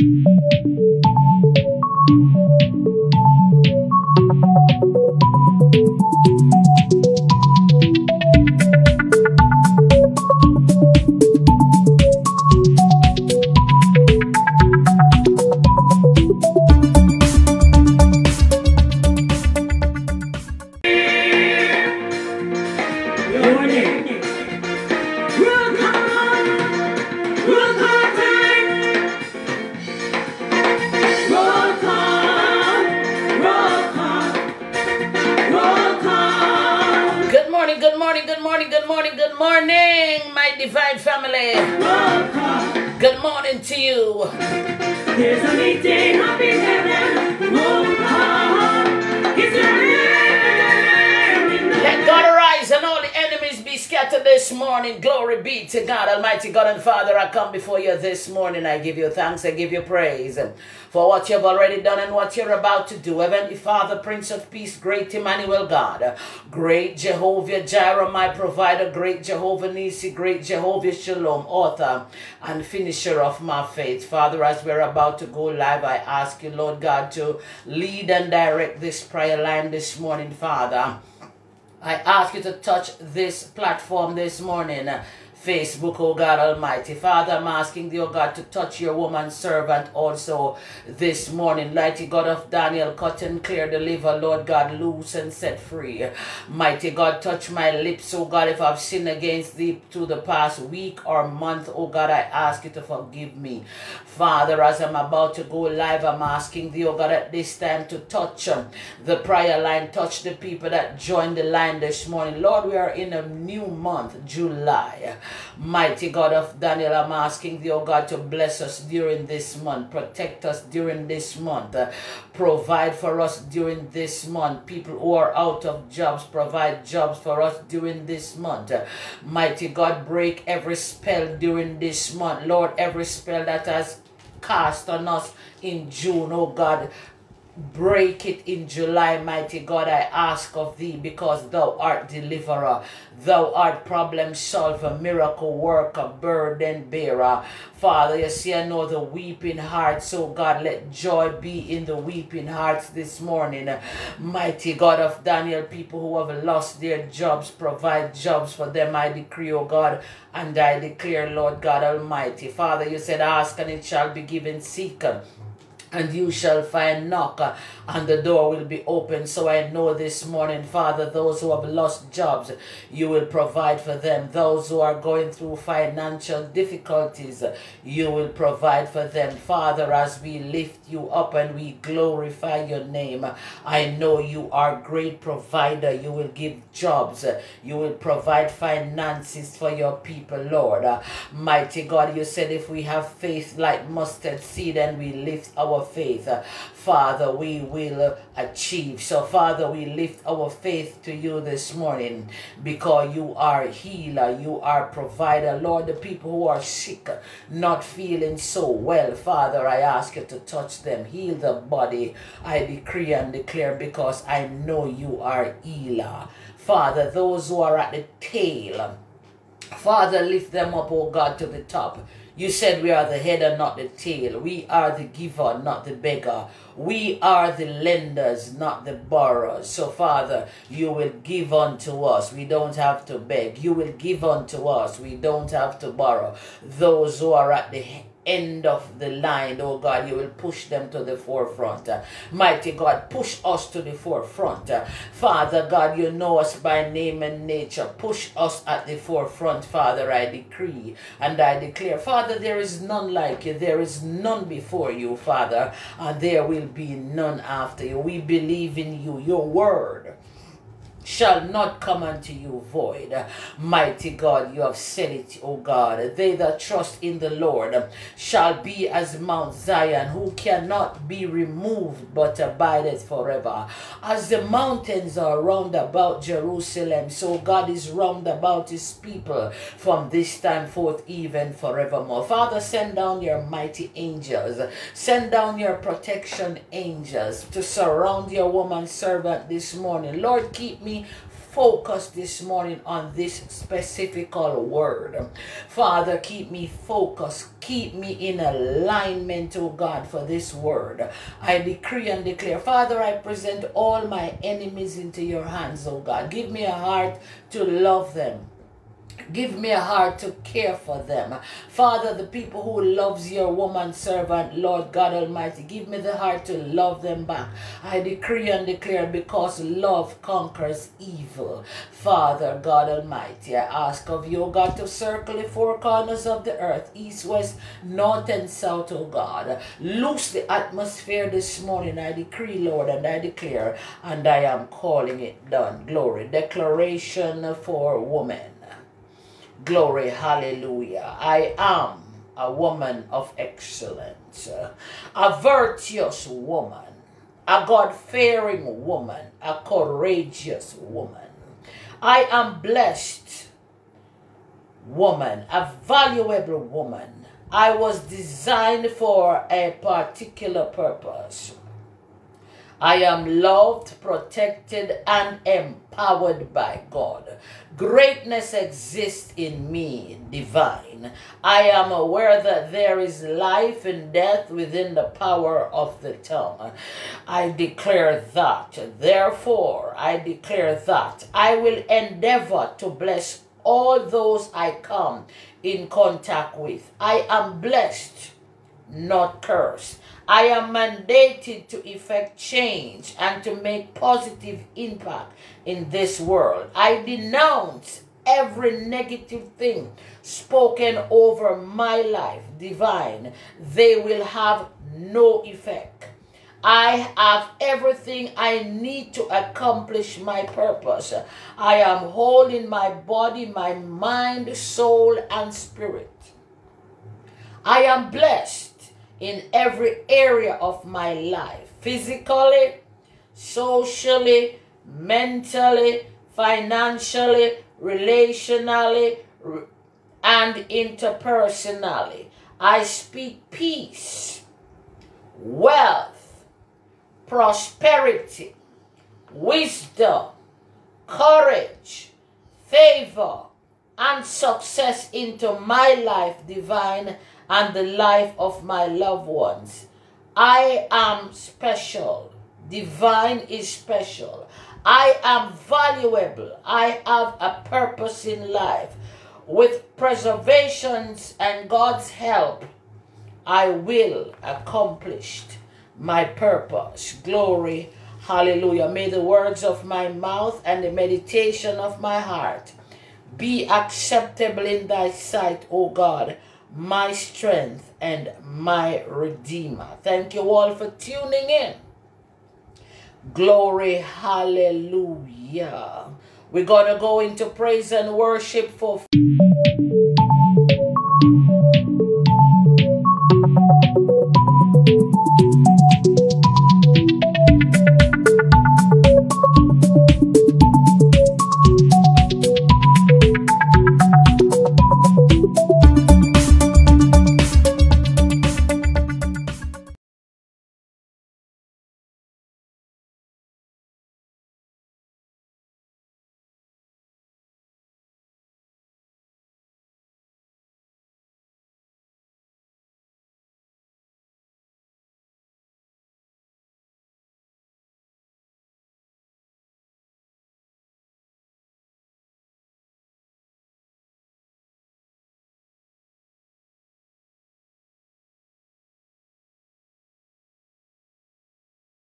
Thank you. Morning. I come before you this morning. I give you thanks. I give you praise for what you've already done and what you're about to do. Heavenly Father, Prince of Peace, great Emmanuel God, great Jehovah Jireh, my provider, great Jehovah Nissi, great Jehovah Shalom, author and finisher of my faith. Father, as we're about to go live, I ask you, Lord God, to lead and direct this prayer line this morning, Father. I ask you to touch this platform this morning. Facebook, oh God Almighty. Father, I'm asking thee, oh God, to touch your woman servant also this morning. Mighty God of Daniel, cut and clear, deliver, Lord God, loose and set free. Mighty God, touch my lips, oh God, if I've sinned against thee to the past week or month, oh God, I ask you to forgive me. Father, as I'm about to go live, I'm asking thee, oh God, at this time to touch um, the prayer line, touch the people that joined the line this morning. Lord, we are in a new month, July. Mighty God of Daniel, I'm asking thee, oh God, to bless us during this month, protect us during this month, provide for us during this month. People who are out of jobs, provide jobs for us during this month. Mighty God, break every spell during this month. Lord, every spell that has cast on us in June, oh God, break it in July, mighty God, I ask of thee, because thou art deliverer, thou art problem solver, miracle worker, burden bearer. Father, you see, I know the weeping hearts, so God, let joy be in the weeping hearts this morning. Mighty God of Daniel, people who have lost their jobs, provide jobs for them, I decree, O God, and I declare, Lord God Almighty. Father, you said, ask and it shall be given, seek and you shall find knock uh, and the door will be open. So i know this morning father those who have lost jobs you will provide for them. Those who are going through financial difficulties you will provide for them. Father as we lift you up and we glorify your name i know you are great provider. You will give jobs. You will provide finances for your people lord. Mighty god you said if we have faith like mustard seed and we lift our faith, uh, Father, we will achieve. So, Father, we lift our faith to you this morning because you are healer, you are provider. Lord, the people who are sick, not feeling so well, Father, I ask you to touch them, heal the body. I decree and declare because I know you are healer. Father, those who are at the tail, Father, lift them up, oh God, to the top. You said we are the head and not the tail. We are the giver, not the beggar. We are the lenders, not the borrowers. So, Father, you will give unto us. We don't have to beg. You will give unto us. We don't have to borrow. Those who are at the end of the line, oh God, you will push them to the forefront. Mighty God, push us to the forefront. Father God, you know us by name and nature. Push us at the forefront, Father, I decree and I declare. Father, there is none like you. There is none before you, Father, and there will be none after you. We believe in you, your word shall not come unto you void. Mighty God, you have said it, O God. They that trust in the Lord shall be as Mount Zion, who cannot be removed but abideth forever. As the mountains are round about Jerusalem, so God is round about his people from this time forth, even forevermore. Father, send down your mighty angels, send down your protection angels to surround your woman servant this morning. Lord, keep me focus this morning on this specific word. Father, keep me focused. Keep me in alignment, oh God, for this word. I decree and declare. Father, I present all my enemies into your hands, oh God. Give me a heart to love them Give me a heart to care for them. Father, the people who loves your woman servant, Lord God Almighty, give me the heart to love them back. I decree and declare because love conquers evil. Father God Almighty, I ask of you, God, to circle the four corners of the earth, east, west, north, and south, O God. Loose the atmosphere this morning. I decree, Lord, and I declare, and I am calling it done. Glory. Declaration for women. Glory, hallelujah. I am a woman of excellence, a virtuous woman, a God fearing woman, a courageous woman. I am blessed woman, a valuable woman. I was designed for a particular purpose. I am loved, protected, and empowered by God. Greatness exists in me, divine. I am aware that there is life and death within the power of the tongue. I declare that. Therefore, I declare that I will endeavor to bless all those I come in contact with. I am blessed, not cursed. I am mandated to effect change and to make positive impact in this world. I denounce every negative thing spoken over my life, divine. They will have no effect. I have everything I need to accomplish my purpose. I am whole in my body, my mind, soul, and spirit. I am blessed in every area of my life physically, socially, mentally, financially, relationally, and interpersonally. I speak peace, wealth, prosperity, wisdom, courage, favor, and success into my life, divine and the life of my loved ones. I am special. Divine is special. I am valuable. I have a purpose in life. With preservations and God's help, I will accomplish my purpose. Glory. Hallelujah. May the words of my mouth and the meditation of my heart be acceptable in thy sight, O God, my strength and my redeemer. Thank you all for tuning in. Glory, hallelujah. We're going to go into praise and worship for.